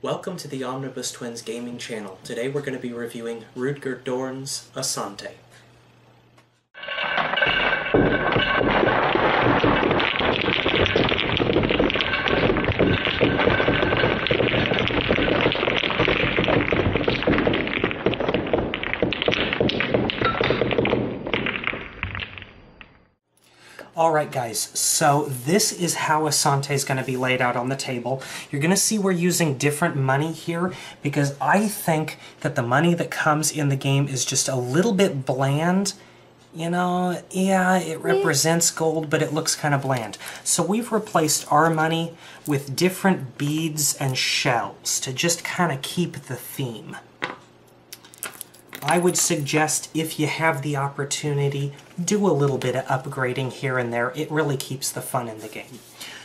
Welcome to the Omnibus Twins gaming channel. Today we're going to be reviewing Rüdiger Dorn's Asante. Right, guys, so this is how Asante is going to be laid out on the table. You're going to see we're using different money here because I think that the money that comes in the game is just a little bit bland. You know, yeah, it mm. represents gold, but it looks kind of bland. So we've replaced our money with different beads and shells to just kind of keep the theme. I would suggest if you have the opportunity, do a little bit of upgrading here and there. It really keeps the fun in the game.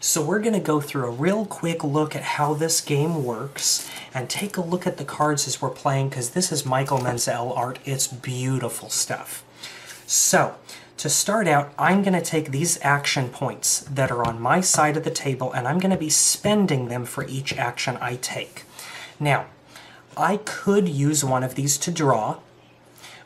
So we're going to go through a real quick look at how this game works and take a look at the cards as we're playing because this is Michael Menzel art. It's beautiful stuff. So, to start out, I'm going to take these action points that are on my side of the table and I'm going to be spending them for each action I take. Now, I could use one of these to draw,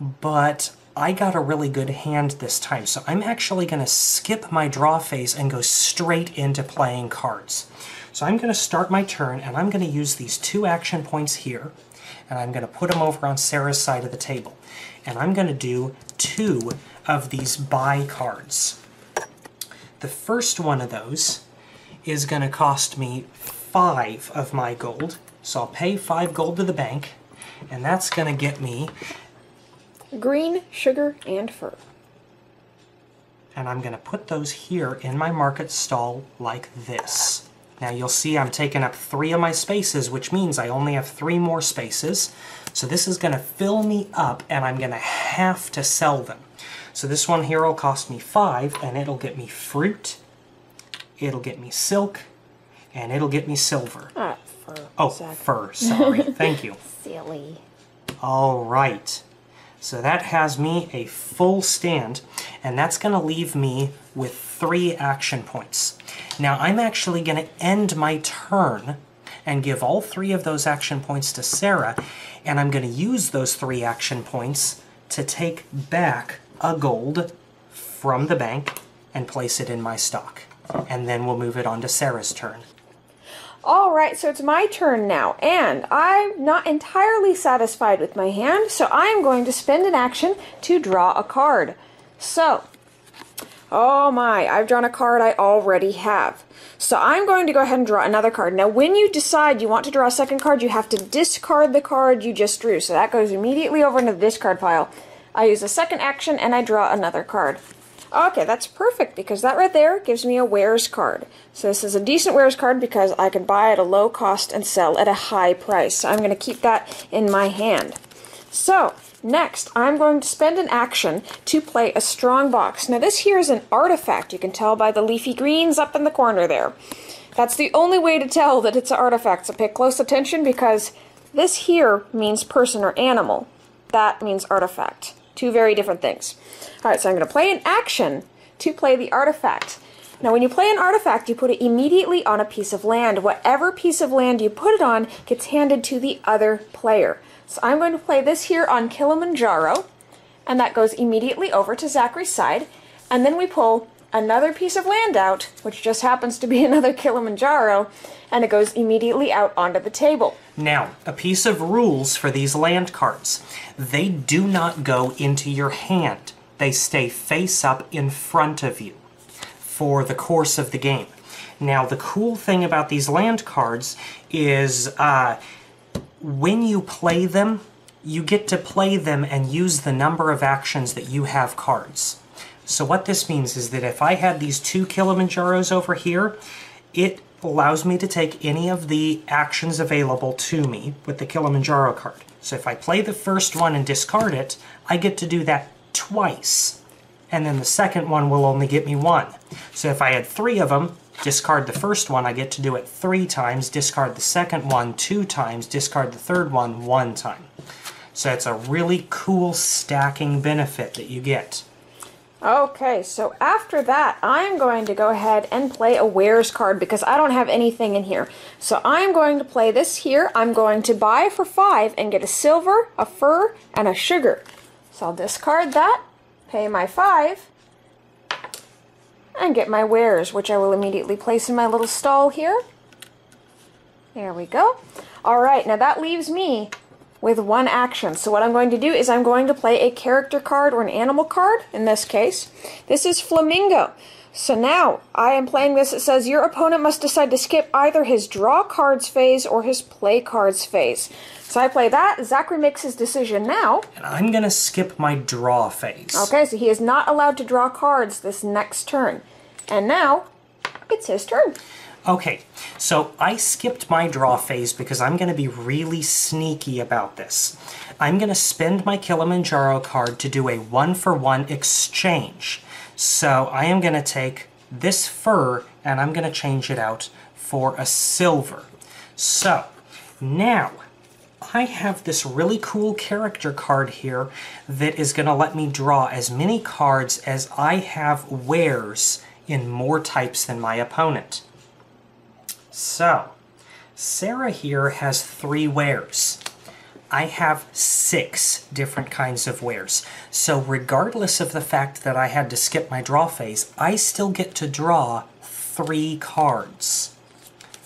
but I got a really good hand this time, so I'm actually going to skip my draw phase and go straight into playing cards. So I'm going to start my turn, and I'm going to use these two action points here, and I'm going to put them over on Sarah's side of the table. And I'm going to do two of these buy cards. The first one of those is going to cost me five of my gold, so I'll pay five gold to the bank, and that's going to get me... Green, sugar, and fur. And I'm going to put those here in my market stall like this. Now you'll see I'm taking up three of my spaces, which means I only have three more spaces. So this is going to fill me up, and I'm going to have to sell them. So this one here will cost me five, and it'll get me fruit, it'll get me silk, and it'll get me silver. Fur. Oh, Zach. fur, sorry. Thank you. Silly. All right. So that has me a full stand, and that's going to leave me with three action points. Now I'm actually going to end my turn and give all three of those action points to Sarah, and I'm going to use those three action points to take back a gold from the bank and place it in my stock. And then we'll move it on to Sarah's turn. Alright, so it's my turn now, and I'm not entirely satisfied with my hand, so I am going to spend an action to draw a card. So, oh my, I've drawn a card I already have. So I'm going to go ahead and draw another card. Now, when you decide you want to draw a second card, you have to discard the card you just drew. So that goes immediately over into the discard pile. I use a second action and I draw another card. Okay, that's perfect because that right there gives me a wares card. So this is a decent wares card because I can buy at a low cost and sell at a high price. So I'm going to keep that in my hand. So next, I'm going to spend an action to play a strong box. Now this here is an artifact. You can tell by the leafy greens up in the corner there. That's the only way to tell that it's an artifact. So pay close attention because this here means person or animal. That means artifact. Two very different things. Alright, so I'm going to play an action to play the artifact. Now, when you play an artifact, you put it immediately on a piece of land. Whatever piece of land you put it on gets handed to the other player. So I'm going to play this here on Kilimanjaro, and that goes immediately over to Zachary's side. And then we pull another piece of land out, which just happens to be another Kilimanjaro, and it goes immediately out onto the table. Now, a piece of rules for these land cards. They do not go into your hand. They stay face up in front of you for the course of the game. Now, the cool thing about these land cards is uh, when you play them, you get to play them and use the number of actions that you have cards. So what this means is that if I had these two Kilimanjaros over here, it allows me to take any of the actions available to me with the Kilimanjaro card. So if I play the first one and discard it, I get to do that twice. And then the second one will only get me one. So if I had three of them, discard the first one, I get to do it three times, discard the second one two times, discard the third one one time. So it's a really cool stacking benefit that you get. Okay, so after that, I'm going to go ahead and play a wares card because I don't have anything in here. So I'm going to play this here. I'm going to buy for five and get a silver, a fur, and a sugar. So I'll discard that, pay my five, and get my wares, which I will immediately place in my little stall here. There we go. All right, now that leaves me with one action. So what I'm going to do is I'm going to play a character card or an animal card, in this case. This is Flamingo. So now I am playing this. It says your opponent must decide to skip either his draw cards phase or his play cards phase. So I play that. Zachary makes his decision now. And I'm going to skip my draw phase. Okay, so he is not allowed to draw cards this next turn. And now it's his turn. Okay, so I skipped my draw phase because I'm going to be really sneaky about this. I'm going to spend my Kilimanjaro card to do a one-for-one -one exchange. So I am going to take this fur and I'm going to change it out for a silver. So now I have this really cool character card here that is going to let me draw as many cards as I have wares in more types than my opponent. So, Sarah here has three wares. I have six different kinds of wares. So regardless of the fact that I had to skip my draw phase, I still get to draw three cards.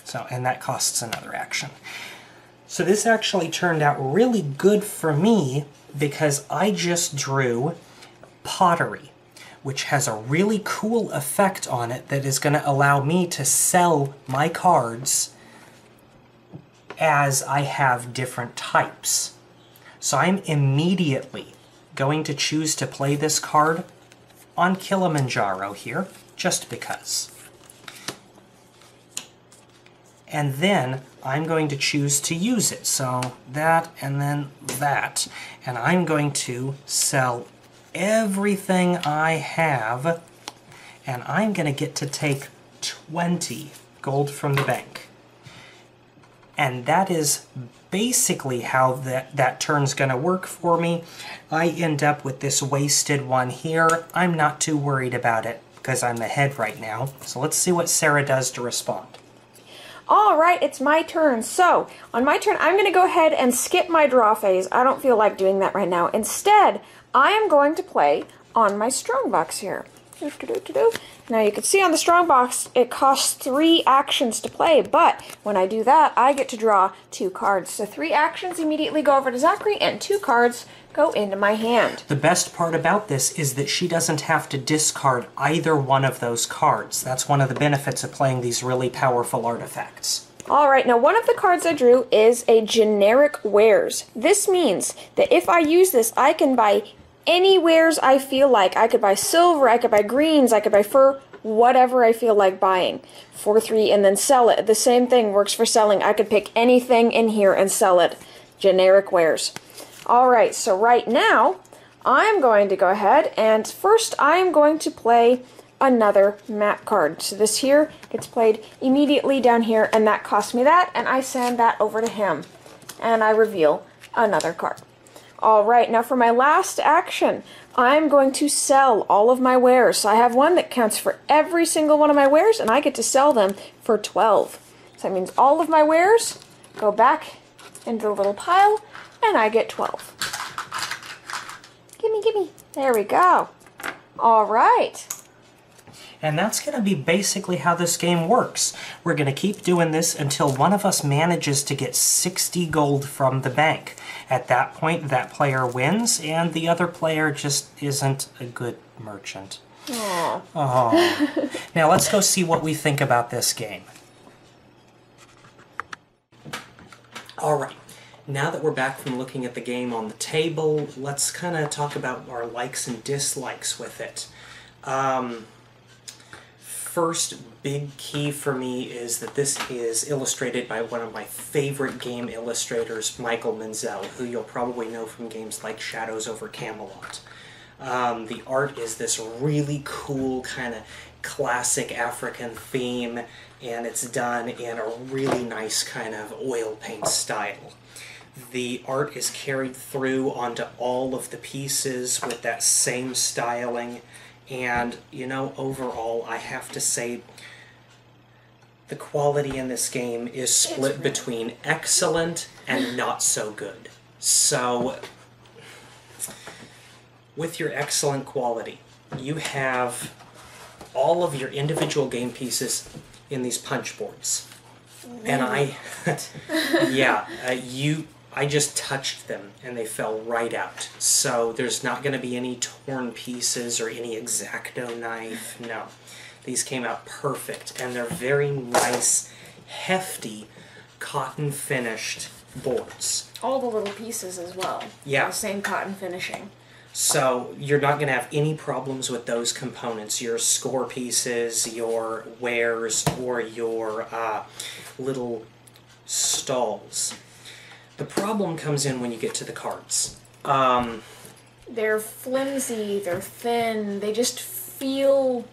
So, and that costs another action. So this actually turned out really good for me because I just drew pottery which has a really cool effect on it that is going to allow me to sell my cards as I have different types. So I'm immediately going to choose to play this card on Kilimanjaro here, just because. And then I'm going to choose to use it. So that and then that. And I'm going to sell everything I have, and I'm going to get to take 20 gold from the bank. And that is basically how that, that turn's going to work for me. I end up with this wasted one here. I'm not too worried about it because I'm ahead right now. So let's see what Sarah does to respond. All right, it's my turn. So, on my turn, I'm going to go ahead and skip my draw phase. I don't feel like doing that right now. Instead, I am going to play on my strongbox here. Now you can see on the strongbox it costs three actions to play, but when I do that, I get to draw two cards. So three actions immediately go over to Zachary, and two cards go into my hand. The best part about this is that she doesn't have to discard either one of those cards. That's one of the benefits of playing these really powerful artifacts. Alright, now one of the cards I drew is a generic wares. This means that if I use this, I can buy anywheres I feel like. I could buy silver, I could buy greens, I could buy fur, whatever I feel like buying for three and then sell it. The same thing works for selling. I could pick anything in here and sell it. Generic wares. Alright, so right now, I'm going to go ahead and first I'm going to play another map card. So this here gets played immediately down here and that costs me that and I send that over to him and I reveal another card. Alright, now for my last action, I'm going to sell all of my wares. So I have one that counts for every single one of my wares, and I get to sell them for 12. So that means all of my wares go back into the little pile, and I get 12. Gimme, gimme. There we go. Alright. And that's going to be basically how this game works. We're going to keep doing this until one of us manages to get 60 gold from the bank. At that point, that player wins, and the other player just isn't a good merchant. Aww. Oh. now let's go see what we think about this game. All right. Now that we're back from looking at the game on the table, let's kind of talk about our likes and dislikes with it. Um, first big key for me is that this is illustrated by one of my favorite game illustrators, Michael Menzel, who you'll probably know from games like Shadows over Camelot. Um, the art is this really cool kind of classic African theme, and it's done in a really nice kind of oil paint style. The art is carried through onto all of the pieces with that same styling And, you know, overall, I have to say the quality in this game is split between excellent and not so good. So, with your excellent quality, you have all of your individual game pieces in these punch boards. And I, yeah, uh, you, I just touched them and they fell right out. So there's not going to be any torn pieces or any exacto knife. No, these came out perfect and they're very nice, hefty, cotton finished boards. All the little pieces as well. Yeah. The same cotton finishing. So you're not going to have any problems with those components, your score pieces, your wares, or your uh, little stalls. The problem comes in when you get to the cards. Um, They're flimsy, they're thin, they just feel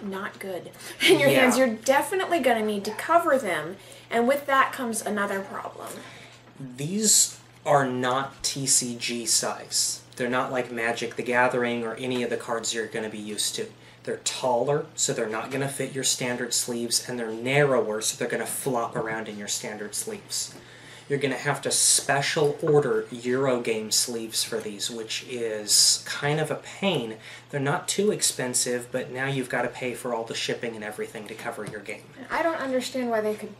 not good in your Yeah. hands. You're definitely going to need to cover them, and with that comes another problem. these are not TCG size. They're not like Magic the Gathering or any of the cards you're going to be used to. They're taller, so they're not going to fit your standard sleeves, and they're narrower, so they're going to flop around in your standard sleeves. You're going to have to special order Eurogame sleeves for these, which is kind of a pain. They're not too expensive, but now you've got to pay for all the shipping and everything to cover your game. I don't understand why they could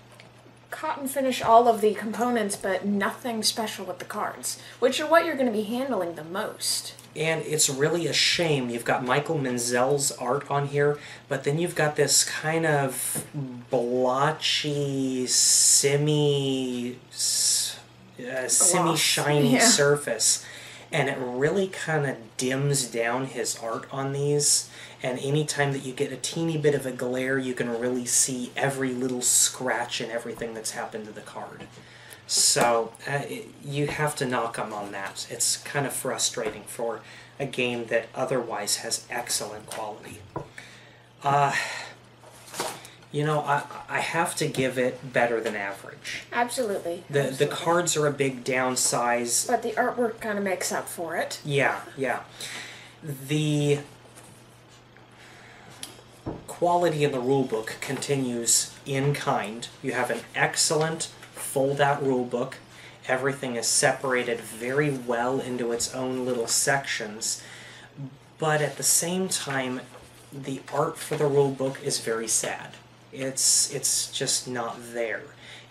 cotton finish all of the components, but nothing special with the cards, which are what you're going to be handling the most. And it's really a shame. You've got Michael Menzel's art on here, but then you've got this kind of blotchy, semi, uh, semi shiny yeah. surface, and it really kind of dims down his art on these. And anytime that you get a teeny bit of a glare, you can really see every little scratch and everything that's happened to the card. So uh, it, you have to knock them on that. It's kind of frustrating for a game that otherwise has excellent quality. Uh, you know, I, I have to give it better than average. Absolutely. The the cards are a big downsize. But the artwork kind of makes up for it. Yeah, yeah. The quality in the rulebook continues in kind. You have an excellent fold out rulebook. Everything is separated very well into its own little sections. But at the same time, the art for the rulebook is very sad. It's it's just not there.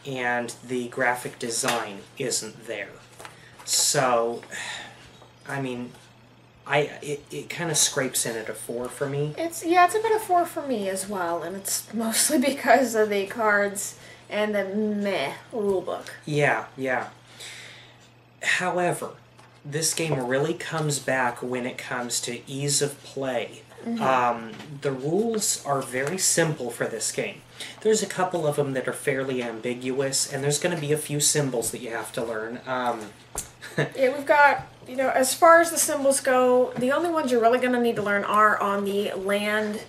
And the graphic design isn't there. So I mean, I it, it kind of scrapes in at a four for me. It's yeah, it's a bit of four for me as well, and it's mostly because of the cards and the meh rulebook. Yeah, yeah. However, this game really comes back when it comes to ease of play. Um, the rules are very simple for this game. There's a couple of them that are fairly ambiguous, and there's going to be a few symbols that you have to learn. Um, Yeah, we've got you know as far as the symbols go, the only ones you're really going to need to learn are on the land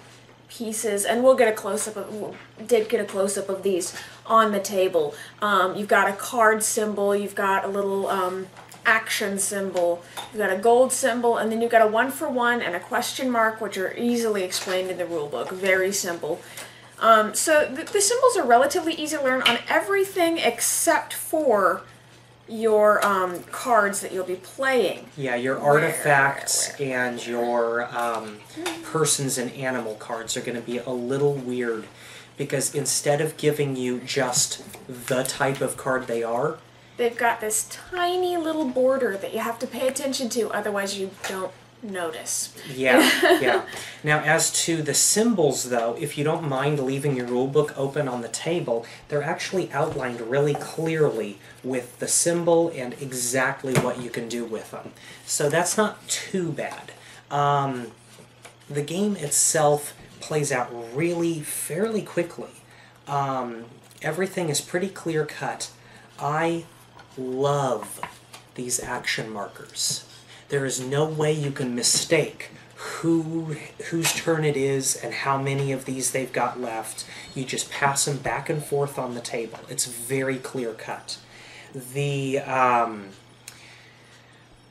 pieces, and we'll get a close up of we'll, did get a close up of these on the table. Um, you've got a card symbol, you've got a little um, action symbol, you've got a gold symbol, and then you've got a one for one and a question mark, which are easily explained in the rule book. Very simple. Um, so the, the symbols are relatively easy to learn on everything except for your um, cards that you'll be playing. yeah, your Where, artifacts where, and your um, persons and animal cards are going to be a little weird because instead of giving you just the type of card they are, They've got this tiny little border that you have to pay attention to, otherwise you don't notice. Yeah, yeah. Now, as to the symbols, though, if you don't mind leaving your rule book open on the table, they're actually outlined really clearly with the symbol and exactly what you can do with them. So that's not too bad. Um, the game itself plays out really fairly quickly. Um, everything is pretty clear cut. I love these action markers. There is no way you can mistake who whose turn it is and how many of these they've got left. You just pass them back and forth on the table. It's very clear cut. The um,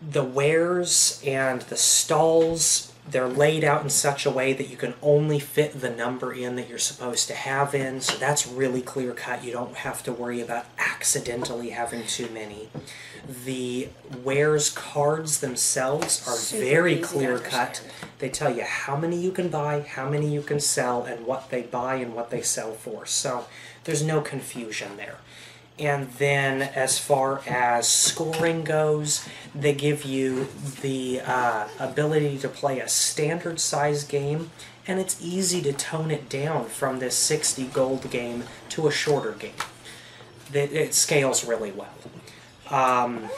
the wares and the stalls they're laid out in such a way that you can only fit the number in that you're supposed to have in, so that's really clear cut. You don't have to worry about accidentally having too many. The wares cards themselves are Super very clear cut. They tell you how many you can buy, how many you can sell, and what they buy and what they sell for. So there's no confusion there. And then, as far as scoring goes, they give you the uh, ability to play a standard size game, and it's easy to tone it down from this 60 gold game to a shorter game. It, it scales really well. Um,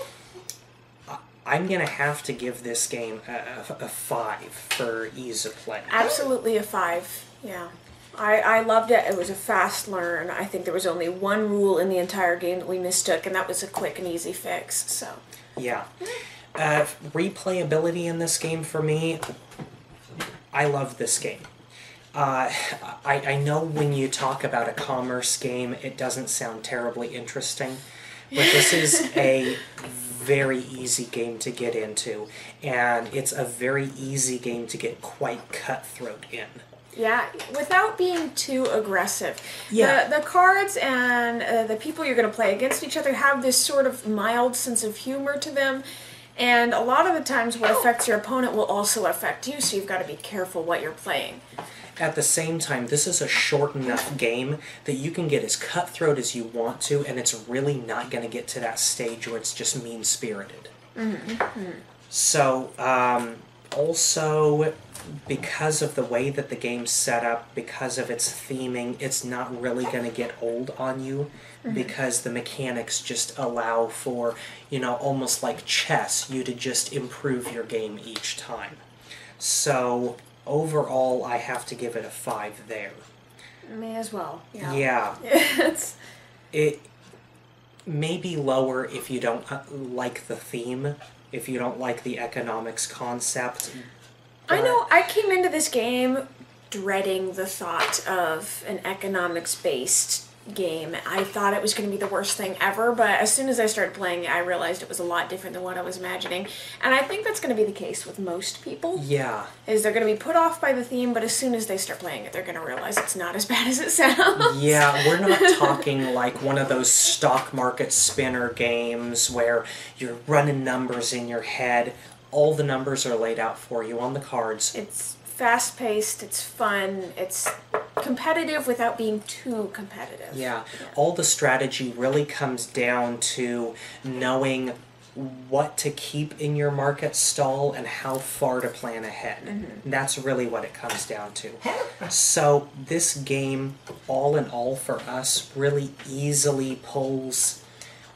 I'm gonna have to give this game a, a five for ease of play. Absolutely a five. Yeah. I, I loved it. It was a fast learn. I think there was only one rule in the entire game that we mistook, and that was a quick and easy fix. So, Yeah. Uh, replayability in this game for me, I love this game. Uh, I, I know when you talk about a commerce game, it doesn't sound terribly interesting, but this is a very easy game to get into, and it's a very easy game to get quite cutthroat in. Yeah, without being too aggressive. Yeah. The, the cards and uh, the people you're going to play against each other have this sort of mild sense of humor to them. And a lot of the times, what affects your opponent will also affect you, so you've got to be careful what you're playing. At the same time, this is a short enough game that you can get as cutthroat as you want to, and it's really not going to get to that stage where it's just mean spirited. Hmm. So, um, also, because of the way that the game's set up, because of its theming, it's not really going to get old on you because the mechanics just allow for, you know, almost like chess, you to just improve your game each time. So, overall, I have to give it a 5 there. May as well. Yeah. Yeah, it's, it may be lower if you don't uh, like the theme, if you don't like the economics concept. I know. I came into this game dreading the thought of an economics based game. I thought it was going to be the worst thing ever, but as soon as I started playing it, I realized it was a lot different than what I was imagining. And I think that's going to be the case with most people. Yeah, Is they're going to be put off by the theme, but as soon as they start playing it, they're going to realize it's not as bad as it sounds. yeah, we're not talking like one of those stock market spinner games where you're running numbers in your head. All the numbers are laid out for you on the cards. It's fast paced, it's fun, it's competitive without being too competitive. Yeah, all the strategy really comes down to knowing what to keep in your market stall and how far to plan ahead. Mm-hmm. That's really what it comes down to. So, this game, all in all, for us, really easily pulls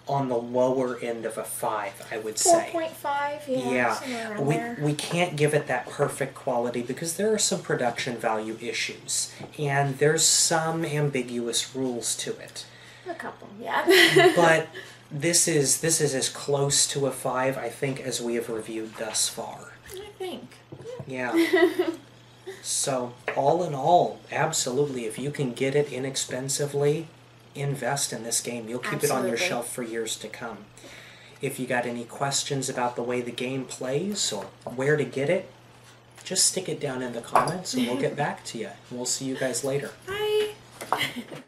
on the lower end of a five, I would say. 4.5, yeah. Yeah, we, there. we can't give it that perfect quality because there are some production value issues and there's some ambiguous rules to it. A couple, yeah. But this is this is as close to a five I think as we have reviewed thus far. I think. Yeah. so all in all, absolutely, if you can get it inexpensively, invest in this game. You'll keep it on your shelf for years to come. If you got any questions about the way the game plays or where to get it, just stick it down in the comments and we'll get back to you. We'll see you guys later. Bye.